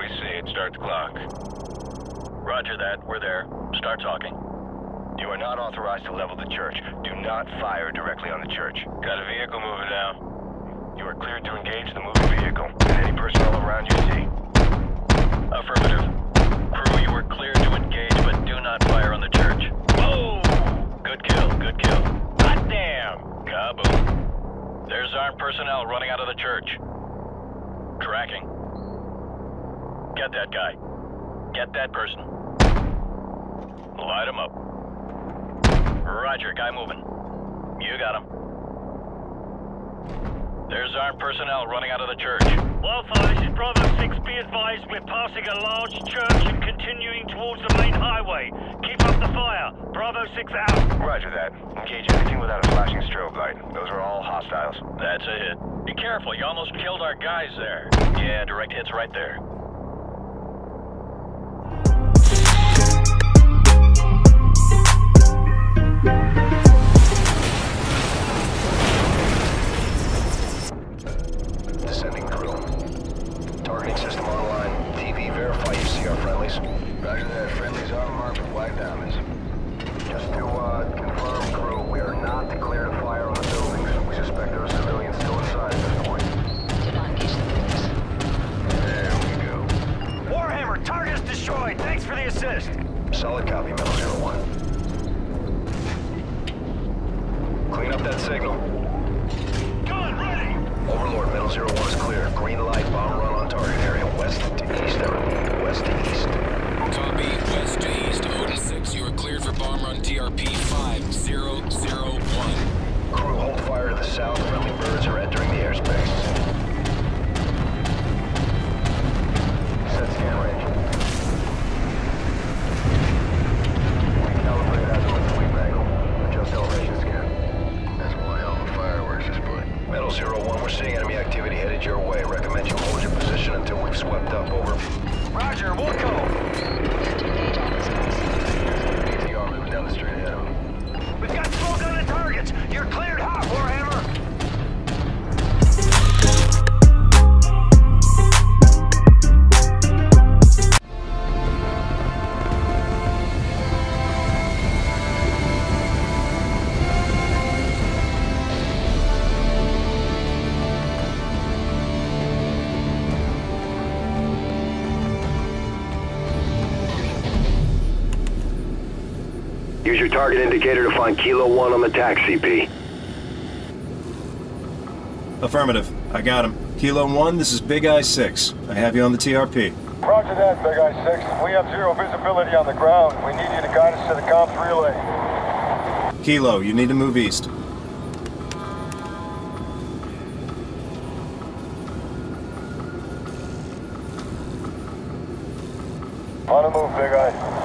We see it. Start the clock. Roger that. We're there. Start talking. You are not authorized to level the church. Do not fire directly on the church. Got a vehicle moving now. You are cleared to engage the moving vehicle and any personnel around you see. Affirmative. Crew, you are cleared to engage, but do not fire on the church. Whoa! Good kill, good kill. Goddamn! Kaboom. There's armed personnel running out of the church. Tracking. Get that guy. Get that person. Light him up. Roger, guy moving. You got him. There's armed personnel running out of the church. Wildfire, this is Bravo 6. Be advised, we're passing a large church and continuing towards the main highway. Keep up the fire. Bravo 6 out. Roger that. Engage anything without a flashing strobe light. Those are all hostiles. That's a hit. Be careful, you almost killed our guys there. Yeah, direct hits right there. Clean that signal. Gun ready. Overlord, Metal Zero One is clear. Green light, bomb run on target area. West to east, everyone. West to east. Copy. West to east, Odin 6. You are cleared for bomb run TRP 5001. Crew, hold fire to the south. Friendly birds are entering Use your target indicator to find Kilo 1 on the TAC CP. Affirmative. I got him. Kilo 1, this is Big Eye 6. I have you on the TRP. Roger that, Big Eye 6. We have zero visibility on the ground. We need you to guide us to the comms relay. Kilo, you need to move east. On the move, Big Eye.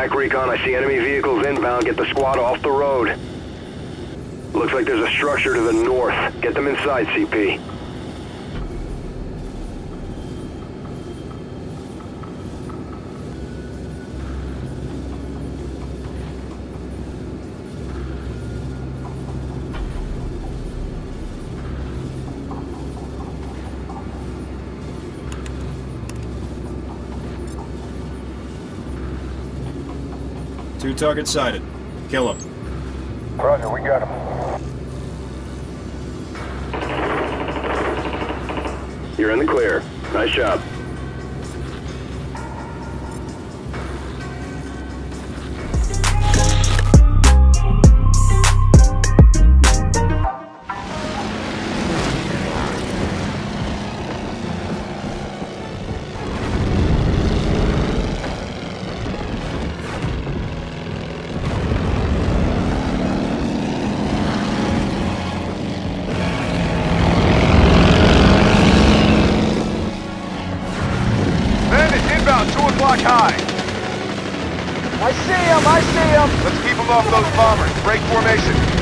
TAC Recon, I see enemy vehicles inbound. Get the squad off the road. Looks like there's a structure to the north. Get them inside, CP. Two targets sighted. Kill them. Roger, we got him. You're in the clear. Nice job. Off those bombers. Break formation.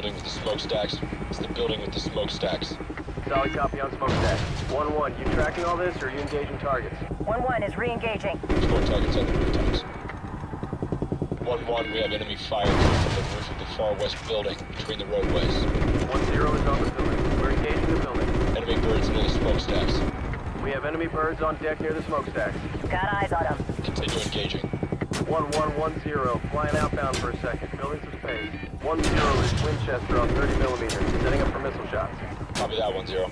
Building with the smokestacks. It's the building with the smokestacks. Solid copy on smokestack. 1-1, you tracking all this, or are you engaging targets? 1-1 is re-engaging. More targets on the rooftops. 1-1, we have enemy fire from the roof of the far west building between the roadways. 1-0 is on the building. We're engaging the building. Enemy birds near the smokestacks. We have enemy birds on deck near the smokestack. Got eyes on them. Continue engaging. 1110, flying outbound for a second. Building some space. 10 is Winchester on 30 millimeters. Setting up for missile shots. Copy that, 1-0.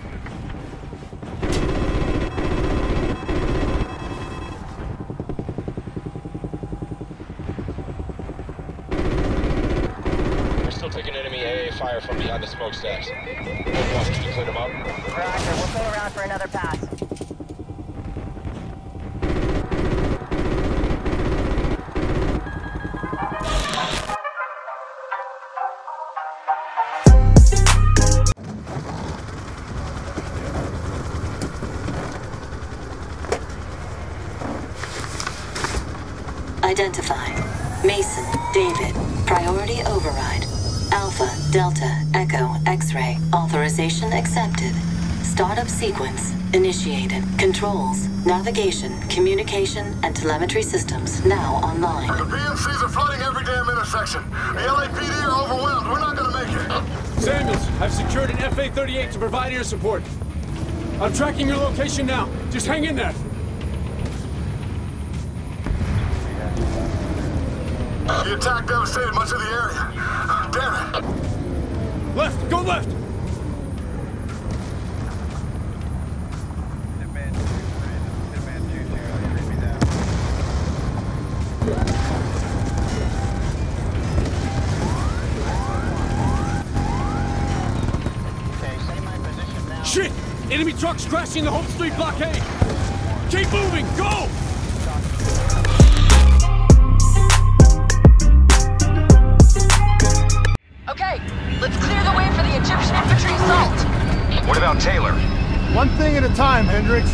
We're still taking enemy AA fire from behind the smokestacks. 1-1, can you clear them up? Roger, we'll pull around for another pass. Identify. Mason, David. Priority override. Alpha, Delta, Echo, X-ray. Authorization accepted. Startup sequence initiated. Controls, navigation, communication, and telemetry systems now online. The PMCs are flooding every damn intersection. The LAPD are overwhelmed. We're not gonna make it. Samuels, I've secured an FA-38 to provide air support. I'm tracking your location now. Just hang in there. The attack devastated much of the area. Damn it. Left, go left. Shit! Enemy trucks crashing the Hope Street blockade! Keep moving! Go! What about Taylor? One thing at a time, Hendricks.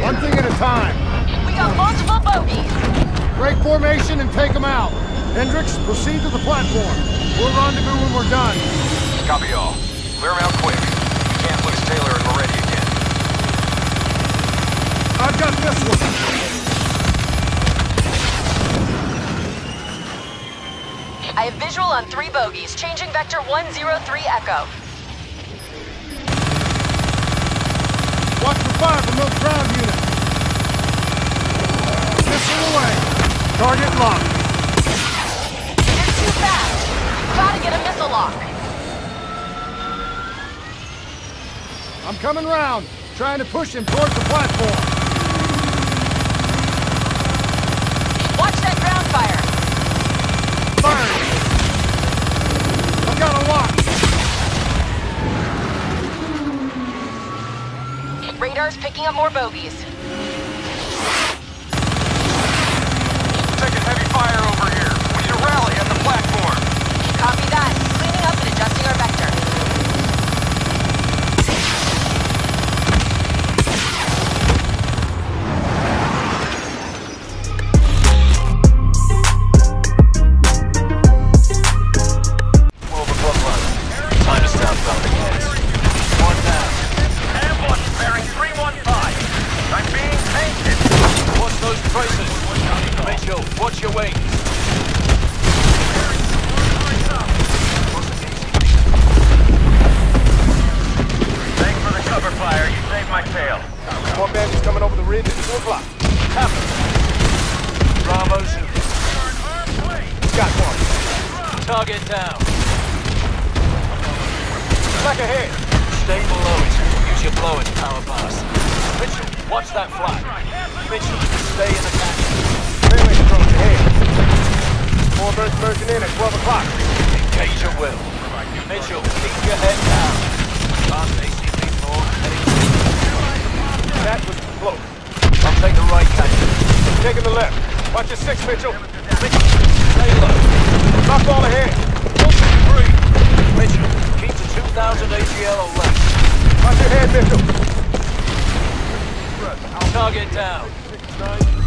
One thing at a time. We got multiple bogeys. Break formation and take them out. Hendricks, proceed to the platform. We'll rendezvous when we're done. Copy all. Clear him out quick. We can't lose Taylor and Moretti again. I've got this one. I have visual on three bogeys, changing vector 103 Echo. Fire from those ground units. Missile away. Target locked. You're too fast. Got to get a missile lock. I'm coming round, trying to push him towards the platform. Radar's picking up more bogeys. grid into a block. Happen. Bravo Got one. Target down. Back ahead. Stay below it. Use your blowers, power pass. Mitchell, watch that flag. Mitchell, stay in attack. Clearly strong ahead. More birds merging in at 12 o'clock. Engage at will. Mitchell, keep your head down. Fast ACP-4 heading That was close. Take the right canyon. Taking the left. Watch your six, Mitchell. Mitchell, stay low. Knock all ahead. Three. Mitchell, keep to 2,000 AGL or less. Watch your head, Mitchell. Target down.